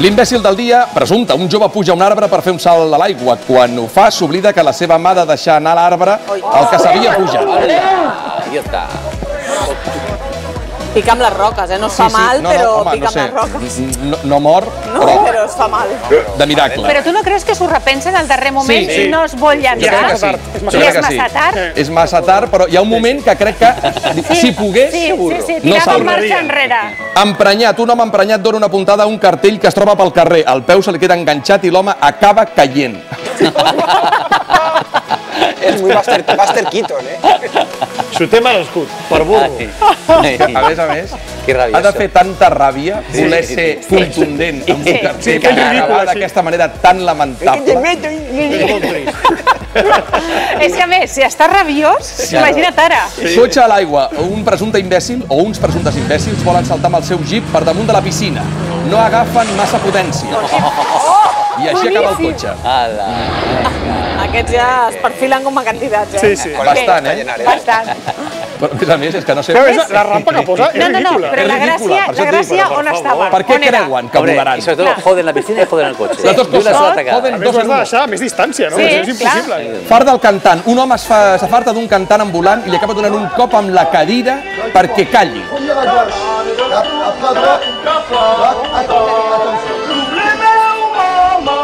L'imbècil del dia, presumpte, un jove puja a un arbre per fer un salt a l'aigua. Quan ho fa, s'oblida que la seva mà de deixar anar l'arbre el que s'havia pujat. Ahí està. Pica amb les roques, eh? No es fa mal, però pica amb les roques. No, no mor, No, però però es fa mal. de miracle. Però tu no creus que s'ho repensen al darrer moment Sí, sí. i no es vol Jo crec que llançar? sí. Jo crec és que sí. massa tard? És massa tard, però hi ha un moment que crec que, si pogués, Sí, sí, sí, no tirava salva. marxa enrere. Emprenyat, un home emprenyat dona una puntada a un cartell que es troba pel carrer. El peu se li queda enganxat i l'home acaba caient. És muy Buster, Buster Keaton, eh? Xutem a l'escut, per burro. A més a més, Que rabioso. ha de fer tanta ràbia voler ser contundent amb un Sí. cartell Sí, que acabar d'aquesta manera tan lamentable. És que a més, si estàs rabiós, imagina't ara. Cotxe a l'aigua. Un presumpte imbècil o uns presumptes imbècils volen saltar amb el seu jeep per damunt de la piscina. No agafen massa potència. I així acaba el cotxe. Ala. Aquests ja es perfilen com a candidats, eh? Sí, sí. Bastant, eh? Bastant. Però, a més a més, és que no sé... Però és la, rampa que posa és No, no, no, ridícula. però És la ridícula, gràcia, la gràcia on estava? Per què creuen que volaran? y sobre todo joden la piscina y joden el coche. Les dues De una coses. sola tacada. Joden A més, dos has en de un. deixar més distància, no? Sí, és impossible. Fart del cantant. Un home es fa- s'afarta d'un cantant ambulant i li acaba donant un cop amb la cadira perquè calli.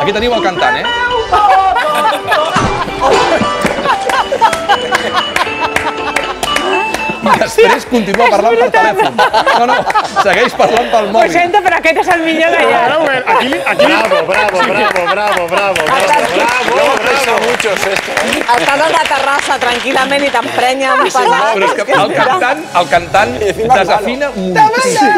Aquí teniu el cantant, eh? Després continua parlant per telèfon. No, no, segueix parlant pel Ho mòbil. sento, però aquest és el millor Ara, d'allà. un moment, aquí, aquí... Bravo, bravo, bravo, bravo, bravo, bravo, bravo, muchos esto. Estàs a la terrassa tranquil·lament i t'emprenya amb Però és que el cantant, el cantant desafina moltíssim.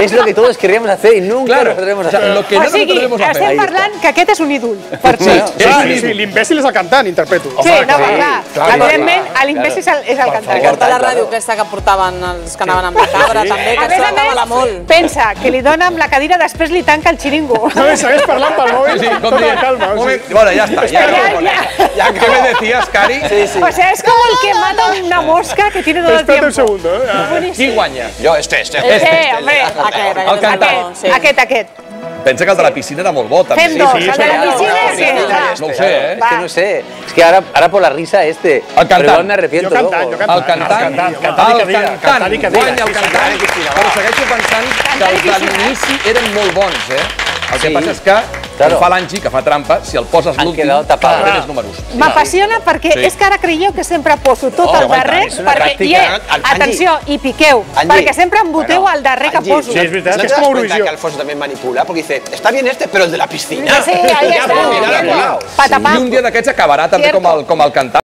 Es lo que todos querríamos hacer y nunca Claro, nos atrevemos o sea, hacer. lo que O no nos sigui, a estem hacer. parlant que aquest és un ídol. Per Sí, sí. és Sí, un l'imbècil és el cantant, interpreto. Sí, no, clar. Evidentment, l'imbècil és el- és el cantant. Porta la ràdio aquesta que portaven els que anaven amb la cabra, també, que això a avala més, molt. pensa que li dona amb la cadira, després li tanca el xiringo. No, i segueix parlant pel mòbil, Sí, com tota dient, calma. un o moment, sigui. bueno, ya está, ya, Ya, ya. ya. ¿Qué me decías, Cari? Sí, sí. O sea, es como el que mata una mosca que tiene todo el Espera't un tiempo. segundo, eh? Qui guanya? Yo, este, este. Sí, hombre. Aquest, El cantant. aquest, sí. Aquest, aquest. Pensa que el de la piscina era molt bo, també. Fem dos. sí, El de la sí, piscina sí, sí, sí, va. No ho sé, eh? Es que no sé. Es que ahora, ahora por la risa este. Al cantant. Perdón, me arrepiento Jo cantant, jo cantant. El cantant, cantant, cantant i cadira, cantant, cantant i cadira. guanya el cantant, però segueixo pensant que els de l'inici eren molt bons, eh? El que passa és que, Claro. fa l'Angi, que fa trampa, si el poses l'últim, tenen els números. M'apassiona perquè Sí. és que ara creieu que sempre poso tot Oh, al tant, darrer, perquè, pràctica. i, eh, Angi. atenció, i piqueu, perquè sempre em Bueno, al darrer que poso. Sí, és veritat, ¿No que te és com Eurovisió. que Alfonso también manipula? Porque dice, está bien este, pero el de la piscina. Sí, ahí está. Patapam. I un dia d'aquests acabarà també com el, com el cantant.